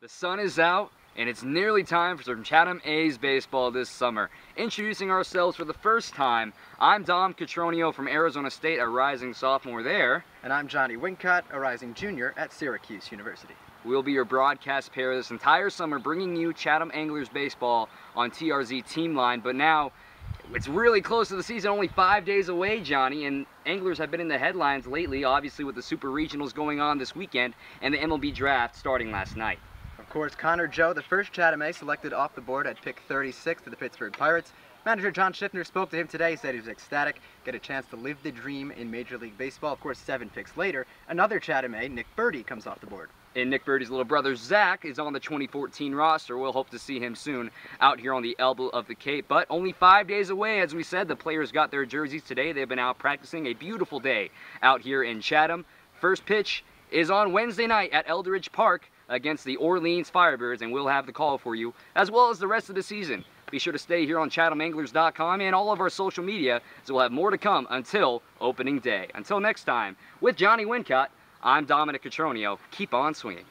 The sun is out, and it's nearly time for some Chatham A's baseball this summer. Introducing ourselves for the first time, I'm Dom Cotroneo from Arizona State, a rising sophomore there. And I'm Jonny Wincott, a rising junior at Syracuse University. We'll be your broadcast pair this entire summer, bringing you Chatham Anglers baseball on TRZ Team Line. But now, it's really close to the season, only five days away, Jonny, and Anglers have been in the headlines lately, obviously with the Super Regionals going on this weekend and the MLB Draft starting last night. Of course, Connor Joe, the first Chatham A selected off the board at pick 36 to the Pittsburgh Pirates. Manager John Schiffner spoke to him today, He said he was ecstatic, get a chance to live the dream in Major League Baseball. Of course, seven picks later, another Chatham A, Nick Burdi, comes off the board. And Nick Burdi's little brother, Zach, is on the 2014 roster. We'll hope to see him soon out here on the elbow of the Cape. But only five days away, as we said, the players got their jerseys today. They've been out practicing a beautiful day out here in Chatham. First pitch is on Wednesday night at Eldridge Park against the Orleans Firebirds, and we'll have the call for you, as well as the rest of the season. Be sure to stay here on ChathamAnglers.com and all of our social media, so we'll have more to come until opening day. Until next time, with Jonny Wincott, I'm Dominic Cotroneo. Keep on swinging.